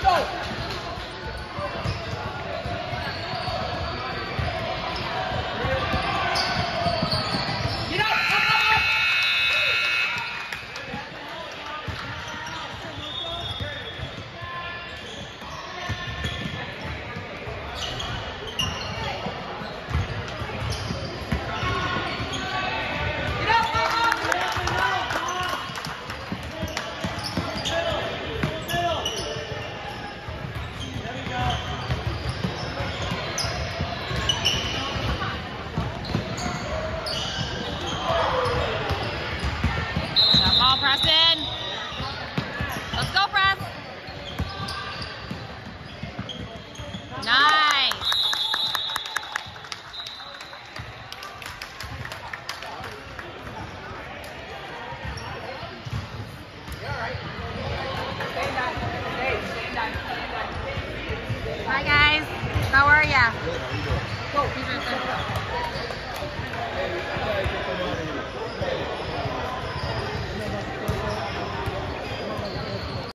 That Hi guys, how are ya?